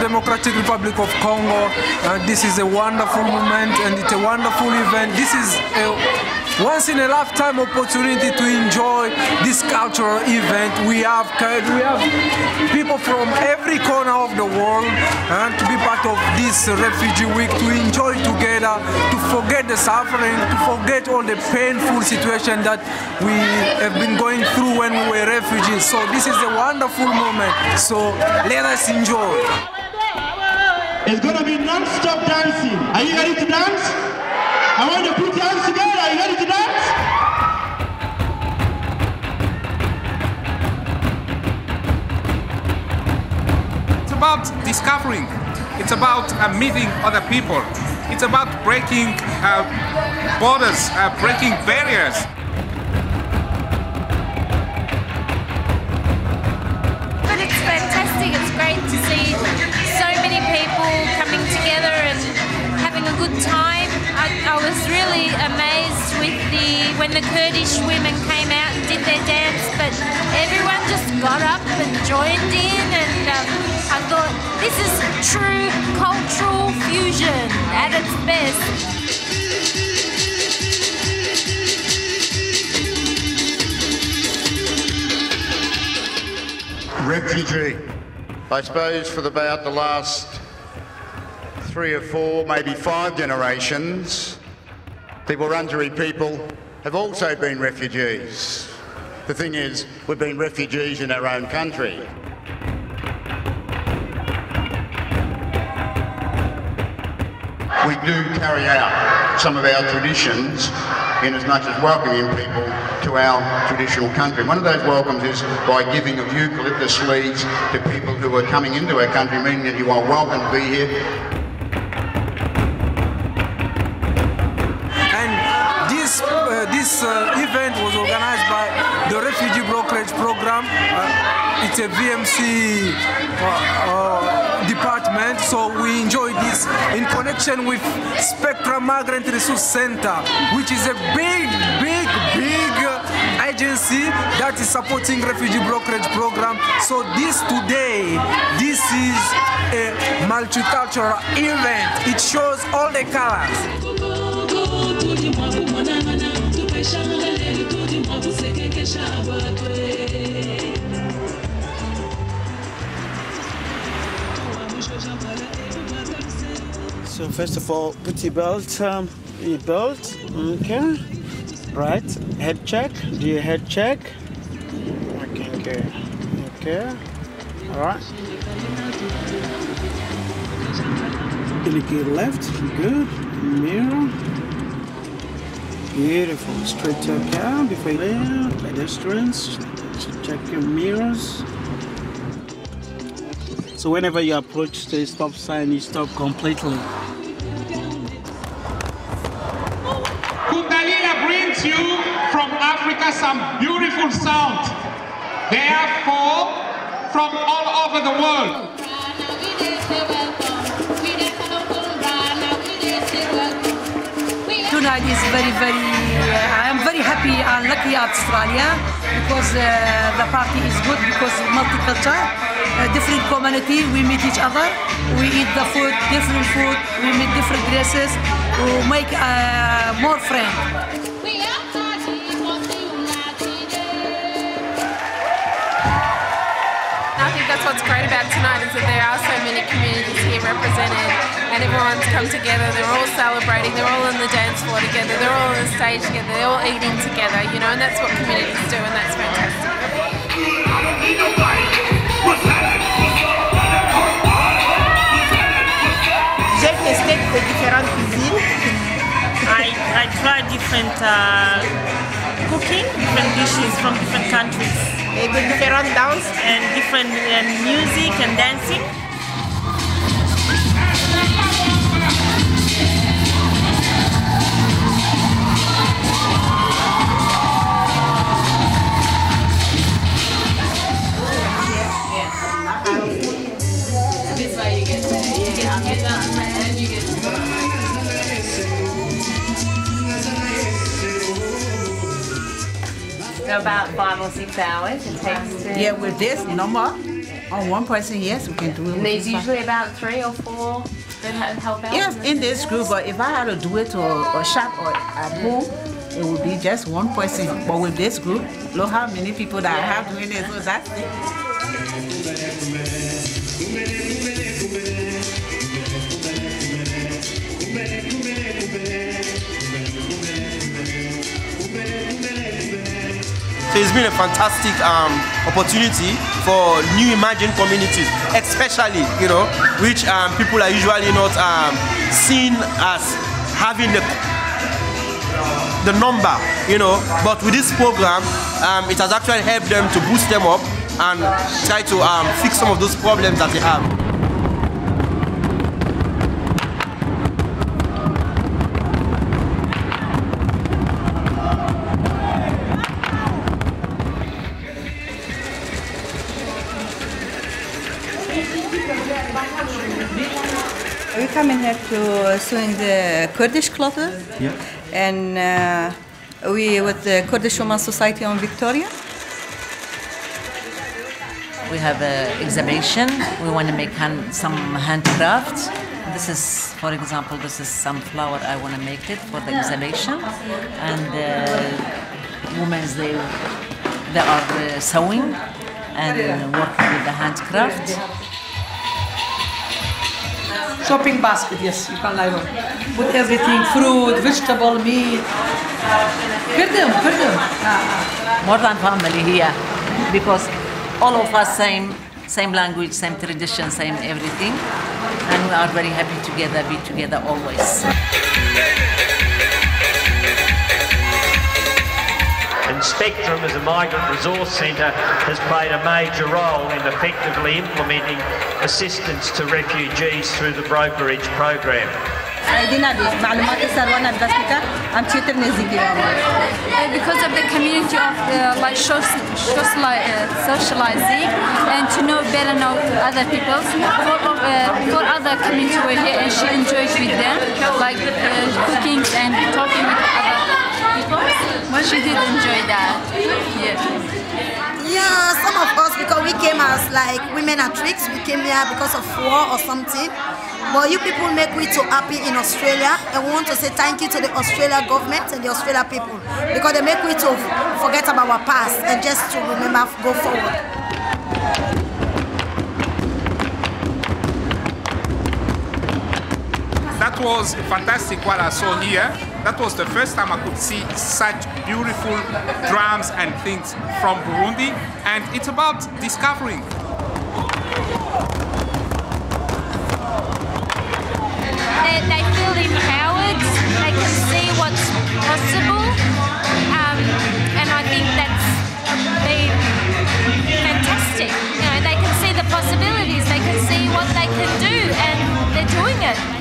Democratic Republic of Congo. Uh, this is a wonderful moment and it's a wonderful event. This is a once in a lifetime opportunity to enjoy this cultural event. We have we have people from every corner of the world and to be part of this refugee week to enjoy together, to forget the suffering, to forget all the painful situation that we have been going through when we were refugees. So this is a wonderful moment. So let us enjoy. It's gonna be non-stop dancing. Are you ready to dance? I want you to put your hands together. Are you ready to dance? It's about discovering. It's about uh, meeting other people. It's about breaking uh, borders, uh, breaking barriers. But it's fantastic. It's great to see so many people coming together and having a good time. I, I was really amazed with the when the Kurdish women came out and did their dance, but everyone just got up and joined in, and um, I thought this is true cultural fusion at its best. refugee. I suppose for about the last three or four, maybe five generations, the Wurundjeri people have also been refugees. The thing is, we've been refugees in our own country. We do carry out some of our traditions in as much as welcoming people to our traditional country. One of those welcomes is by giving of eucalyptus leaves to people who are coming into our country, meaning that you are welcome to be here. This uh, event was organized by the Refugee Brokerage Program. Uh, it's a VMC uh, uh, department, so we enjoy this in connection with Spectrum Migrant Resource Center, which is a big, big, big uh, agency that is supporting refugee brokerage program. So this today, this is a multicultural event. It shows all the colors. So first of all, put your belt, um, your belt, okay, right, head check, do your head check, okay, okay, okay, all right. Your left, good, mirror, beautiful, straight to your car before you pedestrians, check your mirrors. So whenever you approach the stop sign, you stop completely. Kundalila brings you from Africa some beautiful sound. Therefore, from all over the world. Is very, very, uh, I am very happy and lucky at Australia because uh, the party is good because multicultural, uh, different community, we meet each other, we eat the food, different food, we meet different dresses, we make uh, more friends. Think that's what's great about tonight is that there are so many communities here represented and everyone's come together, they're all celebrating, they're all on the dance floor together, they're all on the stage together, they're all eating together, you know, and that's what communities do and that's fantastic. Différentes cuisines. I, I tried different uh, cooking, different dishes from different countries. Et de différentes danses. And different uh, music and dancing. About five or six hours it takes to... Yeah, with this, no more. Oh, one person, yes, we can do it. And there's usually about three or four that ha- help out. Yes, in this group, but if I had to do it or, or shop or at home, it would be just one person. But with this group, look how many people that I have doing it, so that's it. So it's been a fantastic um, opportunity for new emerging communities, especially you know, which um, people are usually not um, seen as having the the number, you know. But with this program, um, it has actually helped them to boost them up and try to um, fix some of those problems that they have. We coming here to sewing the Kurdish cloth. Yeah. And uh, we with the Kurdish Women's Society on Victoria. We have an exhibition. We want to make hand, some handcrafts. This is, for example, this is some flower. I want to make it for the exhibition, and uh, women they they are uh, sewing and working with the handcraft. Shopping basket, yes, you can like Put everything, fruit, vegetable, meat. Kurdum, kurdum. Ah, ah. More than family here, because all of us same same language, same tradition, same everything, and we are very happy together, be together always. Spectrum, as a migrant resource centre, has played a major role in effectively implementing assistance to refugees through the brokerage program. ساعدينا بمعلومات اكثر وانا بسمكه عم تشتر نزيكي because of the community of uh, like soci- sociali- uh, socializing and to know better know other people for, uh, for other community were here and she enjoys with them like uh, cooking and talking with other people she did enjoy yeah Yeah, some of us because we came as like women at risk, we came here because of war or something. But you people make we too happy in Australia and we want to say thank you to the Australia government and the Australia people because they make we to forget about our past and just to remember go forward. That was fantastic what I saw here. That was the first time I could see such beautiful drums and things from Burundi. And it's about discovering. They, they feel empowered. They can see what's possible, um, and I think that's been fantastic. You know, they can see the possibilities. They can see what they can do, and they're doing it.